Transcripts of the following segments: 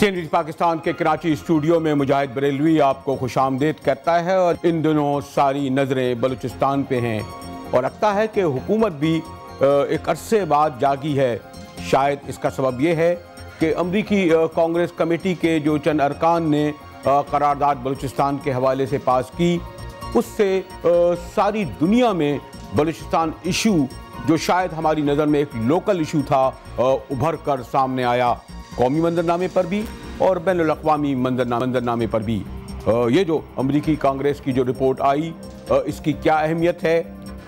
Send Pakistan کے Karachi studio میں مجاہد بریلوی آپ کو خوش آمدید کرتا ہے اور ان دنوں ساری نظریں بلوچستان پہ ہیں اور لگتا ہے کہ حکومت بھی ایک عرصے بعد جاگی ہے۔ شاید اس کا سبب یہ ہے کہ امریکی کانگریس کمیٹی کے جو چند ارکان نے قرارداد بلوچستان کے حوالے سے پاس کی، اس سے ساری دنیا میں بلوچستان ایشو جو شاید ہماری نظر میں ایک لوکل ایشو تھا ابھر کر سامنے آیا۔ قومی منظرنامے پر بھی اور بین الاقوامی منظرنامے پر بھی۔ یہ جو امریکی کانگریس کی جو رپورٹ آئی اس کی کیا اہمیت ہے؟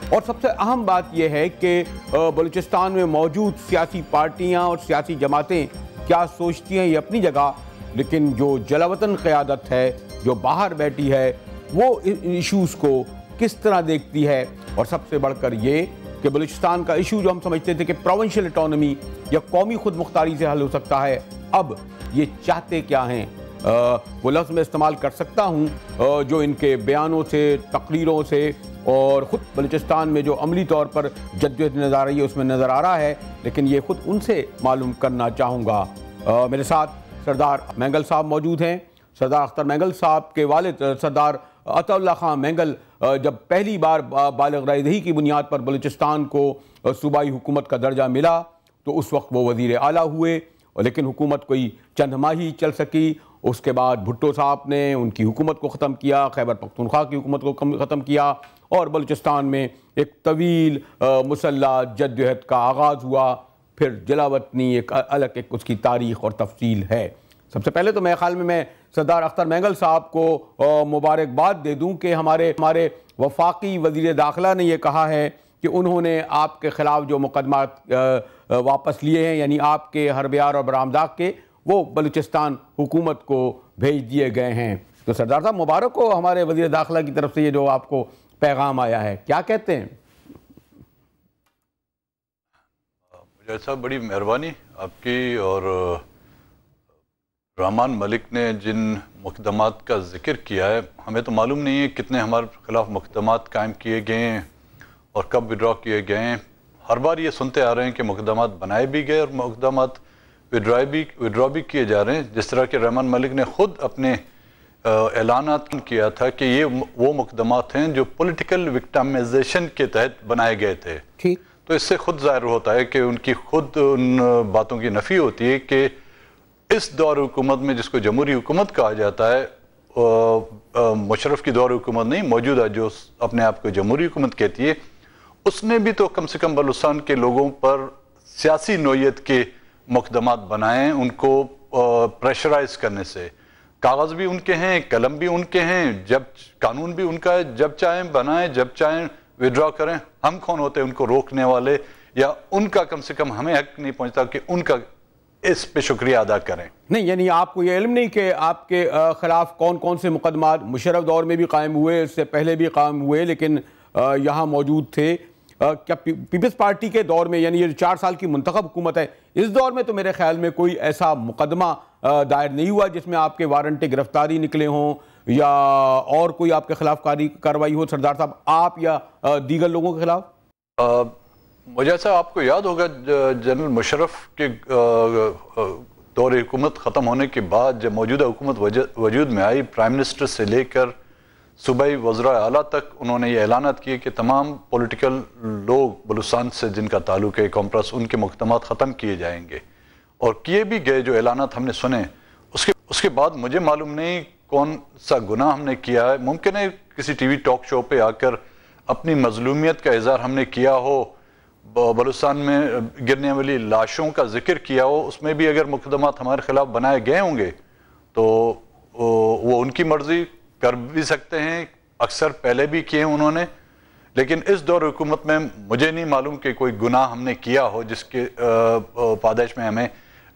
اور سب سے اہم بات یہ ہے کہ بلوچستان میں موجود سیاسی پارٹیاں اور سیاسی جماعتیں کیا سوچتی ہیں یہ اپنی جگہ، لیکن جو جلاوطن قیادت ہے، جو باہر بیٹھی ہے، وہ ایشوز کو کس طرح دیکھتی ہے؟ اور سب سے بڑھ کر یہ کہ بلوچستان کا ایشو جو ہم سمجھتے تھے کہ پروونشل اٹانومی یا قومی خود مختاری سے حل ہو سکتا ہے، اب یہ چاہتے کیا ہیں؟ وہ لفظ میں استعمال کر سکتا ہوں جو ان کے بیانوں سے، تقریروں سے اور خود بلوچستان میں جو عملی طور پر جدوجہد نظر آ رہی ہے، اس میں نظر آ رہا ہے، لیکن یہ خود ان سے معلوم کرنا چاہوں گا۔ میرے ساتھ سردار مینگل صاحب موجود ہیں۔ سردار اختر مینگل صاحب کے والد سردار عطا اللہ خان مینگل جب پہلی بار بالغ رائے دہی کی بنیاد پر بلوچستان کو صوبائی حکومت کا درجہ ملا، تو اس وقت وہ وزیر اعلیٰ ہوئے، لیکن حکومت کوئی چند ماہ ہی چل سکی۔ اس کے بعد بھٹو صاحب نے ان کی حکومت کو ختم کیا، خیبر پختونخوا کی حکومت کو ختم کیا، اور بلوچستان میں ایک طویل مسلح جدوجہد کا آغاز ہوا۔ پھر جلاوطنی ایک الگ ایک اس کی تاریخ اور تفصیل ہے۔ سب سے پہلے تو میرے خیال میں میں سردار اختر مینگل صاحب کو مبارکباد دے دوں کہ ہمارے ہمارے وفاقی وزیر داخلہ نے یہ کہا ہے کہ انہوں نے آپ کے خلاف جو مقدمات واپس لیے ہیں یعنی آپ کے حربیار اور برامداغ کے وہ بلوچستان حکومت کو بھیج دیے گئے ہیں۔ تو سردار صاحب، مبارک ہو ہمارے وزیر داخلہ کی طرف سے یہ جو آپ کو پیغام آیا ہے۔ کیا کہتے ہیں؟ مجھے صاحب بڑی مہربانی آپ کی اور رحمان ملک نے جن مقدمات کا ذکر کیا ہے ہمیں تو معلوم نہیں ہے کتنے ہمارے خلاف مقدمات قائم کیے گئے ہیں اور کب وڈرا کیے گئے ہیں۔ ہر بار یہ سنتے آ رہے ہیں کہ مقدمات بنائے بھی گئے اور مقدمات وڈرا بھی وڈرا بھی کیے جا رہے ہیں۔ جس طرح کہ رحمان ملک نے خود اپنے اعلانات کیا تھا کہ یہ وہ مقدمات ہیں جو پولیٹیکل وکٹامائزیشن کے تحت بنائے گئے تھے۔ تو اس سے خود ظاہر ہوتا ہے کہ ان کی خود ان باتوں کی نفی ہوتی ہے کہ اس دور حکومت میں جس کو جمہوری حکومت کہا جاتا ہے مشرف کی دور حکومت نہیں، موجودہ جو اپنے آپ کو جمہوری حکومت کہتی ہے، اس نے بھی تو کم سے کم بلوستان کے لوگوں پر سیاسی نوعیت کے مقدمات بنائے ان کو پریشرائز کرنے سے۔ کاغذ بھی ان کے ہیں، قلم بھی ان کے ہیں، جب قانون بھی ان کا ہے، جب چاہیں بنائیں، جب چاہیں وڈرا کریں۔ ہم کون ہوتے ہیں ان کو روکنے والے؟ یا ان کا کم سے کم ہمیں حق نہیں پہنچتا کہ ان کا اس پہ شکریہ ادا کریں۔ نہیں یعنی آپ کو یہ علم نہیں کہ آپ کے خلاف کون کون سے مقدمات مشرف دور میں بھی قائم ہوئے اس سے پہلے بھی قائم ہوئے لیکن یہاں موجود تھے۔ کیا پیپلز پارٹی کے دور میں یعنی یہ چار سال کی منتخب حکومت ہے اس دور میں تو میرے خیال میں کوئی ایسا مقدمہ دائر نہیں ہوا جس میں آپ کے وارنٹی گرفتاری نکلے ہوں یا اور کوئی آپ کے خلاف کاروائی ہو سردار صاحب آپ یا دیگر لوگوں کے خلاف؟ مجھے صاحب، آپ کو یاد ہوگا جنرل مشرف کے دور حکومت ختم ہونے کے بعد جب موجودہ حکومت وجود میں آئی پرائم منسٹر سے لے کر صوبائی وزراء اعلیٰ تک انہوں نے یہ اعلانات کیے کہ تمام پولیٹیکل لوگ بلوستان سے جن کا تعلق ہے کمپرس ان کے مقدمات ختم کیے جائیں گے۔ اور کیے بھی گئے جو اعلانات ہم نے سنے، اس کے اس کے بعد مجھے معلوم نہیں کون سا گناہ ہم نے کیا ہے۔ ممکن ہے کسی ٹی وی ٹاک شو پہ آ کر اپنی مظلومیت کا اظہار ہم نے کیا ہو۔ بلوستان میں گرنے والی لاشوں کا ذکر کیا ہو، اس میں بھی اگر مقدمات ہمارے خلاف بنائے گئے ہوں گے، تو وہ ان کی مرضی کر بھی سکتے ہیں، اکثر پہلے بھی کیے ہیں انہوں نے۔ لیکن اس دور حکومت میں مجھے نہیں معلوم کہ کوئی گناہ ہم نے کیا ہو، جس کے پادش میں ہمیں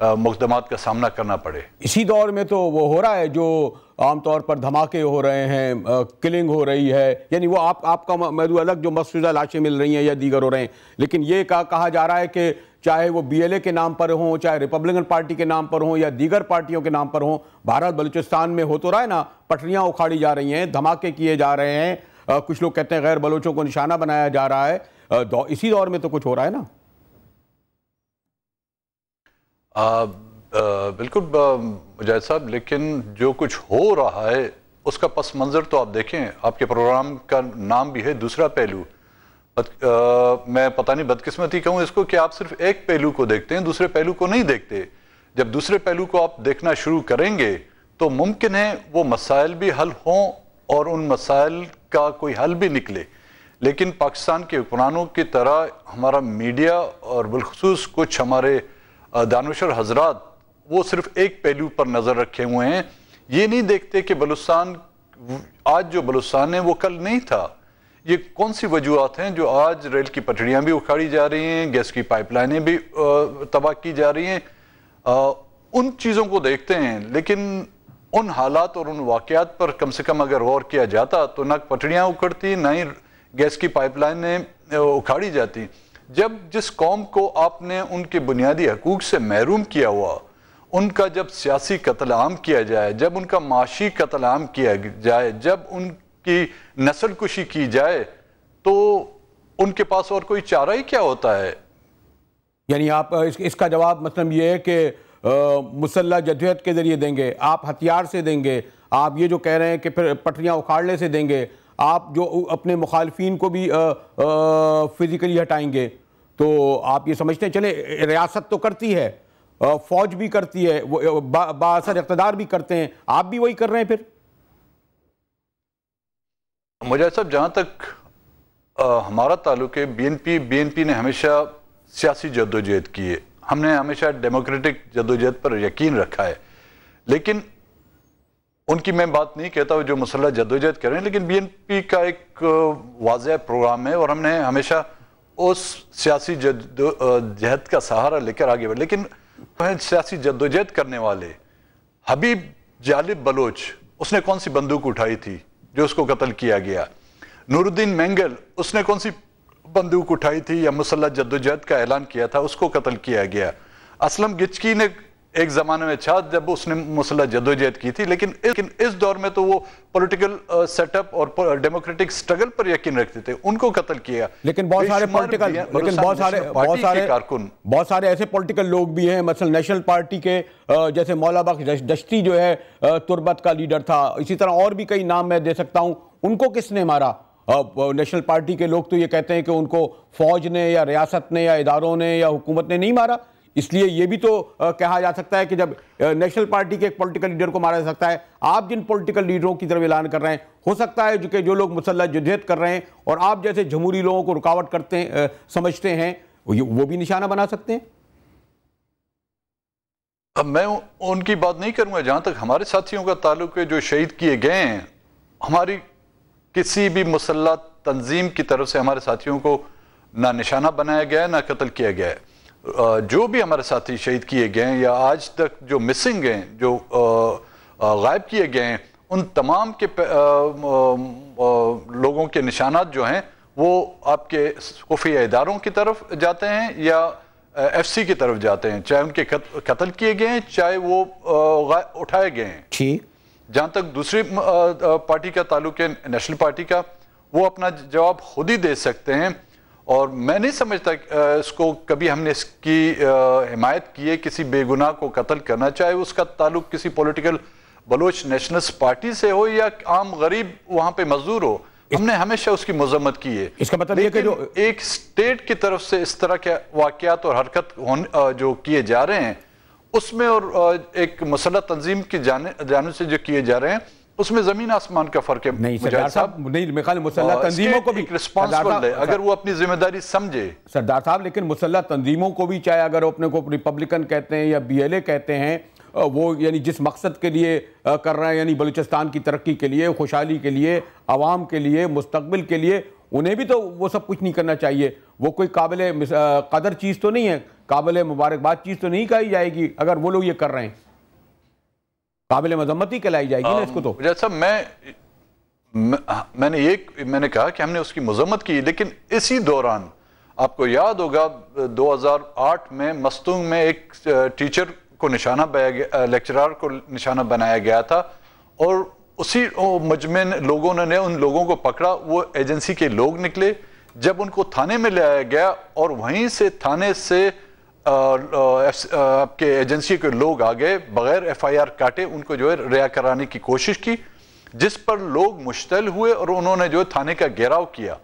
مقدمات کا سامنا کرنا پڑے۔ اسی دور میں تو وہ ہو رہا ہے جو عام طور پر دھماکے ہو رہے ہیں کلنگ ہو رہی ہے۔ یعنی وہ آپ آپ کا محدود الگ جو مفروضہ لاشیں مل رہی ہیں یا دیگر ہو رہے ہیں۔ لیکن یہ کہا جا رہا ہے کہ چاہے وہ بی ایل اے کے نام پر ہوں، چاہے ریپبلکن پارٹی کے نام پر ہوں یا دیگر پارٹیوں کے نام پر ہوں، بھارت، بلوچستان میں ہو تو رہا ہے نا، پٹریاں اکھاڑی جا رہی ہیں، دھماکے کیے جا رہے ہیں۔ کچھ لوگ کہتے ہیں غیر بلوچوں کو نشانہ بنایا جا رہا ہے۔ اسی دور میں تو کچھ ہو رہا ہے نا۔ بالکل مجاہد صاحب، لیکن جو کچھ ہو رہا ہے، اس کا پس منظر تو آپ دیکھیں، آپ کے پروگرام کا نام بھی ہے دوسرا پہلو۔ میں پتہ نہیں بدقسمتی کہوں اس کو کہ آپ صرف ایک پہلو کو دیکھتے ہیں، دوسرے پہلو کو نہیں دیکھتے۔ جب دوسرے پہلو کو آپ دیکھنا شروع کریں گے، تو ممکن ہے وہ مسائل بھی حل ہوں اور ان مسائل کا کوئی حل بھی نکلے۔ لیکن پاکستان کے حکمرانوں کی طرح ہمارا میڈیا اور بالخصوص کچھ ہمارے دانوشر حضرات، وہ صرف ایک پہلو پر نظر رکھے ہوئے ہیں۔ یہ نہیں دیکھتے کہ بلوستان آج جو بلوستان ہے، وہ کل نہیں تھا۔ یہ کون سی وجوہات ہیں جو آج ریل کی پٹڑیاں بھی اکھاڑی جا رہی ہیں، گیس کی پائپ لائنیں بھی تباہ کی جا رہی ہیں؟ ان چیزوں کو دیکھتے ہیں، لیکن ان حالات اور ان واقعات پر کم سے کم اگر غور کیا جاتا تو نہ پٹڑیاں اکھڑتی، نہ ہی گیس کی پائپ لائنیں اکھاڑی جاتی۔ جب جس قوم کو آپ نے ان کے بنیادی حقوق سے محروم کیا ہوا، ان کا جب سیاسی قتل عام کیا جائے، جب ان کا معاشی قتل عام کیا جائے، جب ان کی نسل کشی کی جائے، تو ان کے پاس اور کوئی چارہ ہی کیا ہوتا ہے؟ یعنی آپ اس کا جواب مطلب یہ ہے کہ مسلح جدویت کے ذریعے دیں گے، آپ ہتھیار سے دیں گے، آپ یہ جو کہہ رہے ہیں کہ پھر پٹریاں اکھاڑنے سے دیں گے آپ جو اپنے مخالفین کو بھی فزیکلی ہٹائیں گے۔ تو آپ یہ سمجھتے ہیں چلیں ریاست تو کرتی ہے فوج بھی کرتی ہے با اثر اقتدار بھی کرتے ہیں۔ آپ بھی وہی کر رہے ہیں پھر؟ مجھے صاحب، جہاں تک ہمارا تعلق ہے، B N P, B N P نے ہمیشہ سیاسی جد و جہد کی ہے۔ ہم نے ہمیشہ ڈیموکریٹک جد و جہد پر یقین رکھا ہے۔ لیکن ان کی میں بات نہیں کہتا جو مسلح جد و جہد کر رہے ہیں، لیکن بی این پی کا ایک واضح پروگرام ہے اور ہم نے ہمیشہ اس سیاسی جد و جہد کا سہارا لے کر آگے بڑھ لیکن سیاسی جد و جہد کرنے والے حبیب جالب بلوچ، اس نے کون سی بندوق اٹھائی تھی جو اس کو قتل کیا گیا؟ نور الدین مینگل، اس نے کون سی بندوق اٹھائی تھی یا مسلح جد و جہد کا اعلان کیا تھا، اس کو قتل کیا گیا؟ اسلم گچکی نے ایک زمانے میں چھا جب اس نے مسلح جد و جہد کی تھی لیکن اس دور میں تو وہ پولیٹیکل سیٹ اپ اور ڈیموکریٹک سٹرگل پر یقین رکھتے تھے ان کو قتل کیا۔ لیکن بہت سارے پولیٹیکل لیکن بہت سارے بہت سارے بہت سارے ایسے پولیٹیکل لوگ بھی ہیں مثلا نیشنل پارٹی کے جیسے مولا بخش دشتی جو ہے تربت کا لیڈر تھا۔ اسی طرح اور بھی کئی نام میں دے سکتا ہوں۔ ان کو کس نے مارا؟ نیشنل پارٹی کے لوگ تو یہ کہتے ہیں کہ ان کو فوج نے یا ریاست نے یا اداروں نے یا حکومت نے نہیں مارا۔ اس لیے یہ بھی تو کہا جا سکتا ہے کہ جب نیشنل پارٹی کے ایک پولیٹیکل لیڈر کو مارا جا سکتا ہے، آپ جن پولیٹیکل لیڈروں کی طرف اعلان کر رہے ہیں، ہو سکتا ہے جو کہ جو لوگ مسلح جدید کر رہے ہیں اور آپ جیسے جمہوری لوگوں کو رکاوٹ کرتے ہیں سمجھتے ہیں، وہ بھی نشانہ بنا سکتے ہیں؟ اب میں ان کی بات نہیں کروں گا، جہاں تک ہمارے ساتھیوں کا تعلق ہے، جو شہید کیے گئے ہیں، ہماری کسی بھی مسلح تنظیم کی طرف سے ہمارے ساتھیوں کو نہ نشانہ بنایا گیا ہے، نہ قتل کیا گیا ہے۔ جو بھی ہمارے ساتھی شہید کیے گئے ہیں یا آج تک جو مسنگ ہیں جو غائب کیے گئے ہیں ان تمام کے لوگوں کے نشانات جو ہیں وہ آپ کے خفیہ اداروں کی طرف جاتے ہیں یا ایف سی کی طرف جاتے ہیں؟ چاہے ان کے قتل کیے گئے ہیں چاہے وہ اٹھائے گئے ہیں۔ جہاں تک دوسری پارٹی کا تعلق ہے نیشنل پارٹی کا وہ اپنا جواب خود ہی دے سکتے ہیں۔ اور میں نہیں سمجھتا اس کو کبھی ہم نے اس کی حمایت کی ہے کسی بے گناہ کو قتل کرنا چاہے اس کا تعلق کسی پولیٹیکل بلوچ نیشنلس پارٹی سے ہو یا عام غریب وہاں پہ مزدور ہو ہم نے ہمیشہ اس کی مذمت کی ہے۔ اس کا مطلب یہ کہ جو ایک سٹیٹ کی طرف سے اس طرح کے واقعات اور حرکت جو کیے جا رہے ہیں اس میں اور ایک مسلح تنظیم کی جانب سے جو کیے جا رہے ہیں اس میں زمین آسمان کا فرق ہے نہیں سردار صاحب نہیں میخال مسلح تنظیموں کو بھی رسپانسبل ہے اگر وہ اپنی ذمہ داری سمجھے۔ سردار صاحب لیکن مسلح تنظیموں کو بھی چاہے اگر اپنے کو ریپبلکن کہتے ہیں یا بی ایل اے کہتے ہیں وہ یعنی جس مقصد کے لیے کر رہے ہیں یعنی بلوچستان کی ترقی کے لیے خوشحالی کے لیے عوام کے لیے مستقبل کے لیے انہیں بھی تو وہ سب کچھ نہیں کرنا چاہیے۔ وہ کوئی قابل قدر چیز تو نہیں ہے قابل مبارکباد چیز تو نہیں کہی جائے گی اگر وہ لوگ یہ کر رہے ہیں۔ قابل مذمتی کہلائی جائے گی نا اس کو تو؟ جیسا میں میں نے یہ میں نے کہا کہ ہم نے اس کی مذمت کی، لیکن اسی دوران آپ کو یاد ہوگا، دو ہزار آٹھ میں مستونگ میں ایک ٹیچر کو نشانہ لیکچرار کو نشانہ بنایا گیا تھا، اور اسی مجمع لوگوں نے ان لوگوں کو پکڑا، وہ ایجنسی کے لوگ نکلے، جب ان کو تھانے میں لے آیا گیا، اور وہیں سے تھانے سے آپ کے ایجنسی کے لوگ آگئے بغیر ایف آئی آر کاٹے ان کو جو ہے ریا کرانے کی کوشش کی جس پر لوگ مشتل ہوئے اور انہوں نے جو ہے تھانے کا گیراؤ کیا۔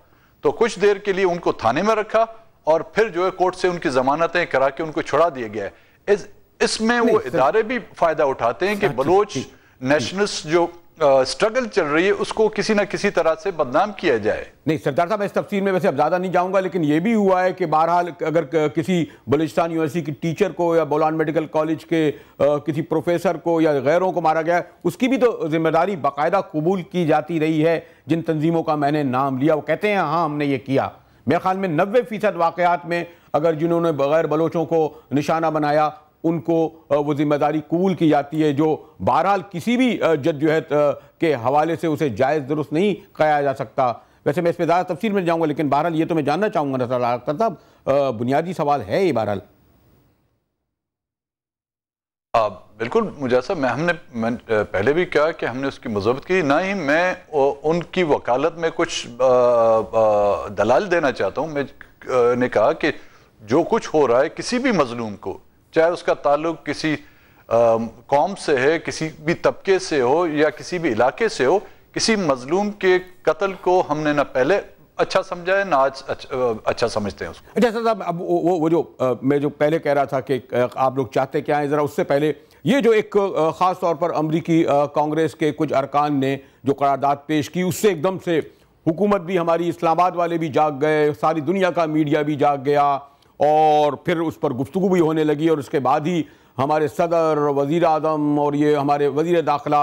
تو کچھ دیر کے لیے ان کو تھانے میں رکھا اور پھر جو ہے کورٹ سے ان کی ضمانتیں کرا کے ان کو چھڑا دیا گیا۔ ہے اس میں وہ ادارے بھی فائدہ اٹھاتے ہیں کہ بلوچ نیشنلس جو سٹرگل چل رہی ہے، اس کو کسی نہ کسی طرح سے بدنام کیا جائے۔ نہیں، سردار صاحب، اس تفصیل میں ویسے اب زیادہ نہیں جاؤں گا، لیکن یہ بھی ہوا ہے کہ بہرحال اگر کسی بلوچستان یونیورسٹی کی ٹیچر کو یا بولان میڈیکل کالج کے کسی پروفیسر کو یا غیروں کو مارا گیا، اس کی بھی تو ذمہ داری باقاعدہ قبول کی جاتی رہی ہے۔ جن تنظیموں کا میں نے نام لیا، وہ کہتے ہیں ہاں ہم نے یہ کیا۔ میرے خیال میں نوے فیصد واقعات میں اگر جنہوں نے بغیر بلوچوں کو نشانہ بنایا ان کو وہ ذمہ داری قبول کی جاتی ہے جو بہرحال کسی بھی جدوجہد کے حوالے سے اسے جائز، درست نہیں کہا جا سکتا۔ ویسے میں اس پہ زیادہ تفصیل میں جاؤں گا، لیکن بہرحال یہ تو میں جاننا چاہوں گا نصر اللہ صاحب۔ بنیادی سوال ہے یہ بہرحال۔ بالکل مجھے میں ہم نے پہلے بھی کہا کہ ہم نے اس کی مذہبت کی۔ نہ ہی میں ان کی وکالت میں کچھ دلال دینا چاہتا ہوں۔ میں نے کہا کہ جو کچھ ہو رہا ہے کسی بھی مظلوم کو چاہے اس کا تعلق کسی قوم سے ہے، کسی بھی طبقے سے ہو یا کسی بھی علاقے سے ہو، کسی مظلوم کے قتل کو ہم نے نہ پہلے اچھا سمجھا ہے، نہ آج اچھا سمجھتے ہیں اس کو۔ اچھا، جیسا صاحب، اب وہ جو میں جو پہلے کہہ رہا تھا کہ آپ لوگ چاہتے کیا ہیں، ذرا اس سے پہلے یہ جو ایک خاص طور پر امریکی کانگریس کے کچھ ارکان نے جو قرارداد پیش کی، اس سے ایک دم سے حکومت بھی ہماری اسلام آباد والے بھی جاگ گئے، ساری دنیا کا میڈیا بھی جاگ گیا اور پھر اس پر گفتگو بھی ہونے لگی اور اس کے بعد ہی ہمارے صدر، وزیر اعظم اور یہ ہمارے وزیر داخلہ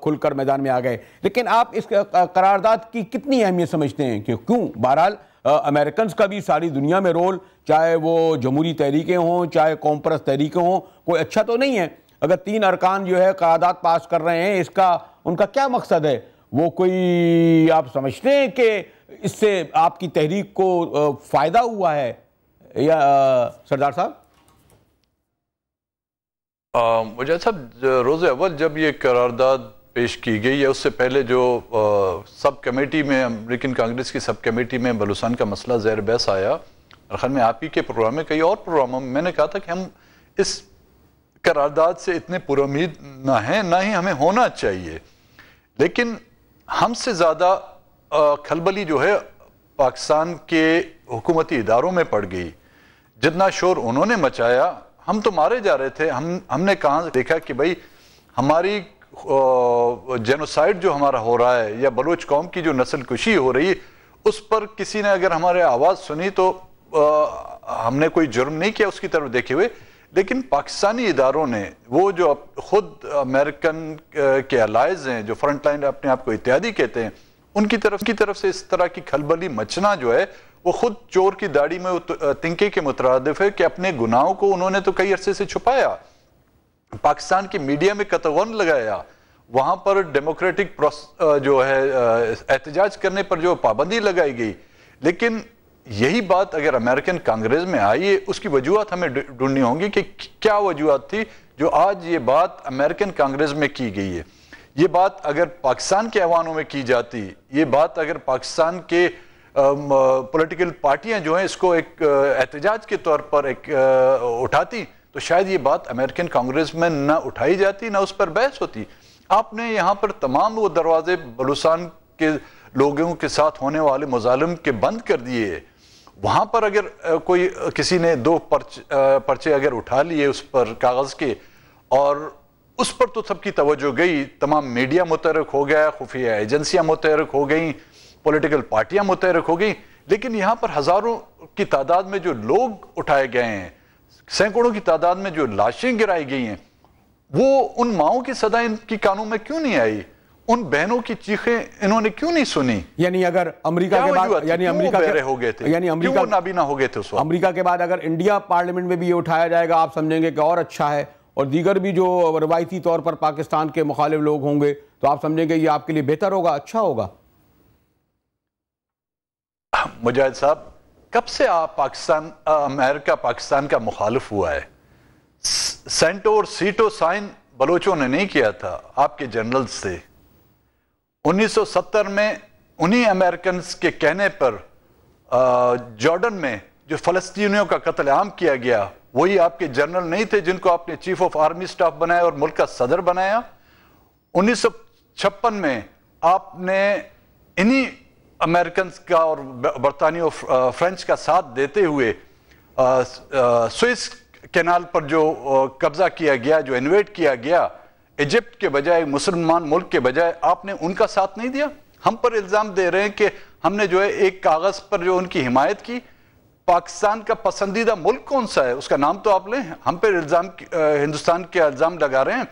کھل کر میدان میں آ گئے۔ لیکن آپ اس قرارداد کی کتنی اہمیت سمجھتے ہیں؟ کہ کیوں؟ بہرحال امریکنز کا بھی ساری دنیا میں رول چاہے وہ جمہوری تحریکیں ہوں، چاہے قومپرست تحریکیں ہوں، کوئی اچھا تو نہیں ہے۔ اگر تین ارکان جو ہے قرارداد پاس کر رہے ہیں، اس کا، ان کا کیا مقصد ہے؟ وہ کوئی، آپ سمجھتے ہیں کہ اس سے آپ کی تحریک کو فائدہ ہوا ہے؟ یا سردار صاحب؟ مجھے صاحب روز اول جب یہ قرارداد پیش کی گئی ہے اس سے پہلے جو سب کمیٹی میں، امریکن کانگریس کی سب کمیٹی میں بلوسان کا مسئلہ زیر بیس آیا خیال میں آپ ہی کے پروگرام میں، کئی اور پروگراموں میں میں نے کہا تھا کہ ہم اس قرارداد سے اتنے پر امید نہ ہیں، نہ ہی ہمیں ہونا چاہیے۔ لیکن ہم سے زیادہ کھلبلی جو ہے، پاکستان کے حکومتی اداروں میں پڑ گئی۔ جتنا شور انہوں نے مچایا، ہم تو مارے جا رہے تھے۔ ہم ہم نے کہاں دیکھا کہ بھائی، ہماری جینوسائڈ جو ہمارا ہو رہا ہے یا بلوچ قوم کی جو نسل کشی ہو رہی ہے اس پر کسی نے اگر ہمارے آواز سنی تو ہم نے کوئی جرم نہیں کیا اس کی طرف دیکھے ہوئے۔ لیکن پاکستانی اداروں نے وہ جو خود امریکن کے الائز ہیں، جو فرنٹ لائن اپنے آپ کو اتحادی کہتے ہیں، ان کی طرف کی طرف سے اس طرح کی کھلبلی مچنا جو ہے وہ خود چور کی داڑی میں تنکے کے مترادف ہے کہ اپنے گناہوں کو انہوں نے تو کئی عرصے سے چھپایا۔ پاکستان کی میڈیا میں قطغن لگایا۔ وہاں پر ڈیموکریٹک جو ہے احتجاج کرنے پر جو پابندی لگائی گئی۔ لیکن یہی بات اگر امریکن کانگریس میں آئی ہے اس کی وجوہات ہمیں ڈھونڈنی ہوں گی کہ کیا وجوہات تھی جو آج یہ بات امریکن کانگریس میں کی گئی ہے۔ یہ بات اگر پاکستان کے ایوانوں میں کی جاتی، یہ بات اگر پاکستان کے پولیٹیکل پارٹیاں جو ہیں، اس کو ایک احتجاج کے طور پر ایک اٹھاتی، تو شاید یہ بات امریکن کانگریس میں نہ اٹھائی جاتی، نہ اس پر بحث ہوتی۔ آپ نے یہاں پر تمام وہ دروازے بلوسان کے لوگوں کے ساتھ ہونے والے مظالم کے بند کر دیے۔ وہاں پر اگر کوئی کسی نے دو پرچے اگر اٹھا لیے اس پر کاغذ کے، اور اس پر تو سب کی توجہ گئی، تمام میڈیا متحرک ہو گیا، خفیہ ایجنسیاں متحرک ہو گئیں پولیٹیکل پارٹیاں متحرک ہو گئیں لیکن یہاں پر ہزاروں کی تعداد میں جو لوگ اٹھائے گئے ہیں سینکڑوں کی تعداد میں جو لاشیں گرائی گئی ہیں وہ ان ماؤں کی صدا ان کی کانوں میں کیوں نہیں آئی؟ ان بہنوں کی چیخیں انہوں نے کیوں نہیں سنی؟ یعنی اگر امریکہ کے بعد یعنی امریکہ کے ہو گئے تھے؟ یعنی امریکہ نابینہ ہو گئے تھے اس وقت؟ امریکہ کے بعد اگر انڈیا پارلیمنٹ میں بھی یہ اٹھایا جائے گا آپ سمجھیں گے کہ اور اچھا ہے اور دیگر بھی جو روایتی طور پر پاکستان کے مخالف لوگ ہوں گے تو آپ سمجھیں گے یہ آپ کے لیے بہتر ہوگا اچھا ہوگا۔ مجاہد صاحب، کب سے آپ پاکستان امریکہ، پاکستان کا مخالف ہوا ہے؟ سینٹو اور سیٹو سائن بلوچوں نے نہیں کیا تھا آپ کے جنرل سے۔ انیس سو ستر میں انہی امریکنز کے کہنے پر جارڈن میں جو فلسطینیوں کا قتل عام کیا گیا، وہی آپ کے جنرل نہیں تھے جن کو آپ نے چیف آف آرمی سٹاف بنایا اور ملک کا صدر بنایا۔ انیس سو چھپن میں آپ نے انہی امریکنز کا اور برطانیہ اور فرینچ کا ساتھ دیتے ہوئے سوئس کینال پر جو قبضہ کیا گیا، جو انویٹ کیا گیا، ایجپٹ کے بجائے، مسلمان ملک کے بجائے، آپ نے ان کا ساتھ نہیں دیا؟ ہم پر الزام دے رہے ہیں کہ ہم نے جو ہے، ایک کاغذ پر جو ان کی حمایت کی، پاکستان کا پسندیدہ ملک کون سا ہے؟ اس کا نام تو آپ لیں، ہم پر الزام ہندوستان کے الزام لگا رہے ہیں۔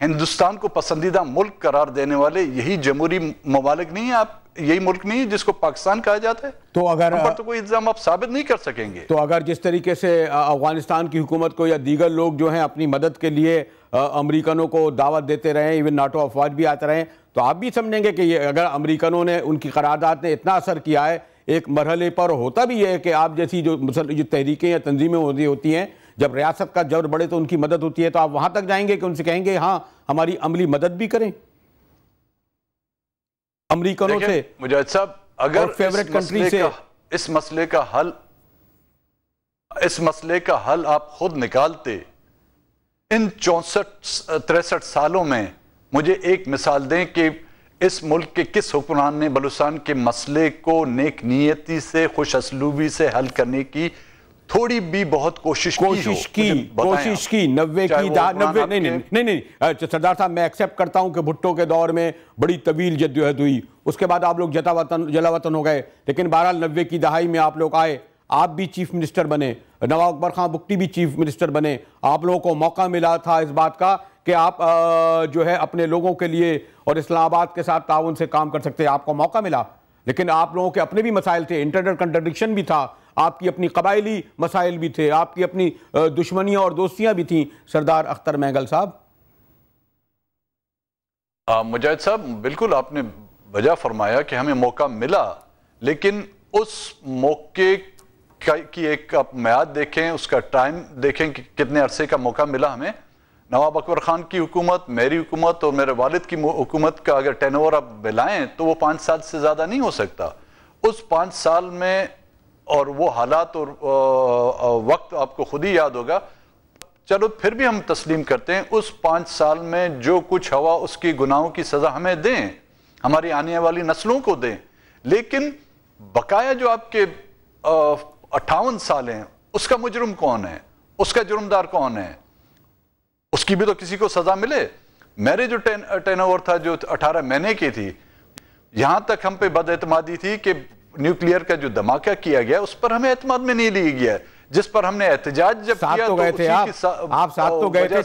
ہندوستان کو پسندیدہ ملک قرار دینے والے یہی جمہوری ممالک نہیں ہیں آپ؟ یہی ملک نہیں جس کو پاکستان کہا جاتا ہے تو اگر ہم پر تو کوئی الزام آپ ثابت نہیں کر سکیں گے۔ تو اگر جس طریقے سے افغانستان کی حکومت کو یا دیگر لوگ جو ہیں اپنی مدد کے لیے امریکنوں کو دعوت دیتے رہے ایون ناٹو افواج بھی آتے رہے تو آپ بھی سمجھیں گے کہ یہ اگر امریکنوں نے ان کی قرارداد نے اتنا اثر کیا ہے ایک مرحلے پر ہوتا بھی ہے کہ آپ جیسی جو تحریکیں یا تنظیمیں ہوتی ہیں جب ریاست کا جور بڑھے تو ان کی مدد ہوتی ہے تو آپ وہاں تک جائیں گے کہ ان سے کہیں گے ہاں ہماری عملی مدد بھی کریں۔ امریکنوں سے مجاہد صاحب اگر فیورٹ کنٹری سے اس مسئلے کا حل اس مسئلے کا حل آپ خود نکالتے ان چونسٹھ تریسٹھ سالوں میں مجھے ایک مثال دیں کہ اس ملک کے کس حکمران نے بلوچستان کے مسئلے کو نیک نیتی سے خوش اسلوبی سے حل کرنے کی تھوڑی بھی بہت کوشش کی کوشش کی کوشش کی نوے کی نوے نہیں نہیں نہیں سردار صاحب میں ایکسپٹ کرتا ہوں کہ بھٹو کے دور میں بڑی طویل جدوجہد ہوئی۔ اس کے بعد آپ لوگ جتا وطن جلا وطن ہو گئے۔ لیکن بہرحال نوے کی دہائی میں آپ لوگ آئے۔ آپ بھی چیف منسٹر بنے۔ نواب اکبر خان بکٹی بھی چیف منسٹر بنے۔ آپ لوگوں کو موقع ملا تھا اس بات کا کہ آپ جو ہے اپنے لوگوں کے لیے اور اسلام آباد کے ساتھ تعاون سے کام کر سکتے۔ آپ کو موقع ملا۔ لیکن آپ لوگوں کے اپنے بھی مسائل تھے انٹرنل کنٹرڈکشن بھی تھا۔ آپ کی اپنی قبائلی مسائل بھی تھے، آپ کی اپنی دشمنیاں اور دوستیاں بھی تھیں۔ سردار اختر مہنگل صاحب۔ مجاہد صاحب، بالکل آپ نے وجہ فرمایا کہ ہمیں موقع ملا، لیکن اس موقع کی ایک میاد دیکھیں، اس کا ٹائم دیکھیں کہ کتنے عرصے کا موقع ملا ہمیں۔ نواب اکبر خان کی حکومت، میری حکومت اور میرے والد کی حکومت کا اگر ٹین اوور آپ بلائیں تو وہ پانچ سال سے زیادہ نہیں ہو سکتا۔ اس پانچ سال میں اور وہ حالات اور وقت آپ کو خود ہی یاد ہوگا۔ چلو پھر بھی ہم تسلیم کرتے ہیں، اس پانچ سال میں جو کچھ ہوا، اس کی گناہوں کی سزا ہمیں دیں، ہماری آنے والی نسلوں کو دیں۔ لیکن بقایا جو آپ کے اٹھاون سال ہیں، اس کا مجرم کون ہے؟ اس کا جرمدار کون ہے؟ اس کی بھی تو کسی کو سزا ملے۔ میرے جو ٹین اوور تھا جو اٹھارہ مہینے کی تھی یہاں تک ہم پہ بد اعتمادی تھی کہ نیوکلیئر کا جو دھماکہ کیا گیا اس پر ہمیں اعتماد میں نہیں لی گیا۔ جس پر ہم نے احتجاج جب کیا تو گئے تھے آپ۔ ساتھ تو گئے تھے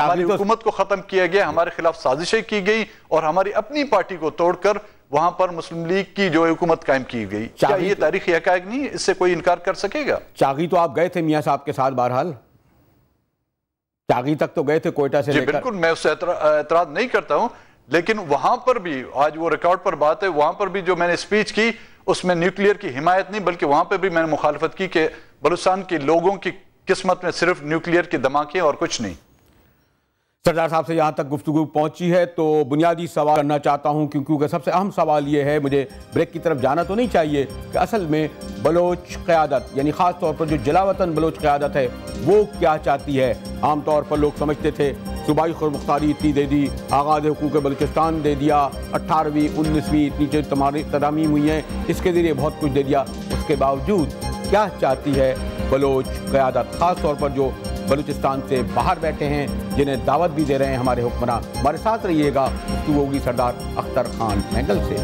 ہماری حکومت کو ختم کیا گیا ہمارے خلاف سازشیں کی گئی اور ہماری اپنی پارٹی کو توڑ کر وہاں پر مسلم لیگ کی جو حکومت قائم کی گئی۔ کیا یہ تاریخی حقائق نہیں؟ اس سے کوئی انکار کر سکے گا؟ چاگی تو آپ گئے تھے میاں صاحب کے ساتھ بہرحال۔ چاگی تک تو گئے تھے کوئٹہ سے جی بالکل میں اس سے اعتراض نہیں کرتا ہوں لیکن وہاں پر بھی آج وہ ریکارڈ پر بات ہے وہاں پر بھی جو میں نے سپیچ کی اس میں نیوکلیئر کی حمایت نہیں بلکہ وہاں پہ بھی میں نے مخالفت کی کہ بلوچستان کے لوگوں کی قسمت میں صرف نیوکلیئر کی دھماکے اور کچھ نہیں۔ سردار صاحب سے یہاں تک گفتگو پہنچی ہے، تو بنیادی سوال کرنا چاہتا ہوں، کیونکہ سب سے اہم سوال یہ ہے، مجھے بریک کی طرف جانا تو نہیں چاہیے کہ اصل میں بلوچ قیادت یعنی خاص طور پر جو جلاوطن بلوچ قیادت ہے، وہ کیا چاہتی ہے؟ عام طور پر لوگ سمجھتے تھے صوبائی خود مختاری اتنی دے دی، آغاز حقوق بلوچستان دے دیا اٹھارویں انیسویں اتنی جو تدامیم ہوئی ہیں، اس کے ذریعے بہت کچھ دے دیا۔ اس کے باوجود کیا چاہتی ہے بلوچ قیادت؟ خاص طور پر جو بلوچستان سے باہر بیٹھے ہیں، جنہیں دعوت بھی دے رہے ہیں ہمارے حکمراں۔ ہمارے ساتھ رہیے گا ہوگی سردار اختر خان مینگل سے۔